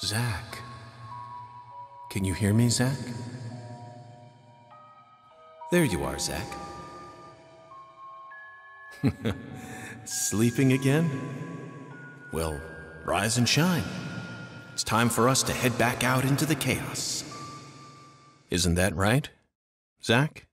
Zach, Can you hear me, Zach? There you are, Zach. Sleeping again? Well, rise and shine. It's time for us to head back out into the chaos. Isn't that right, Zach?